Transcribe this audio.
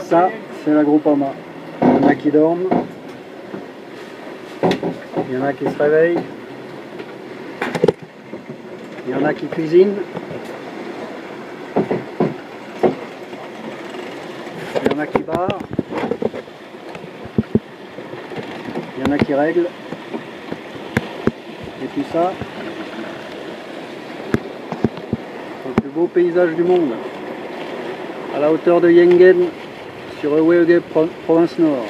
Ça, c'est la Groupama. Il y en a qui dorment. Il y en a qui se réveillent. Il y en a qui cuisinent. Il y en a qui barrent. Il y en a qui règlent. Et tout ça, c'est le plus beau paysage du monde. À la hauteur de Yengen, sur Ewege, province nord.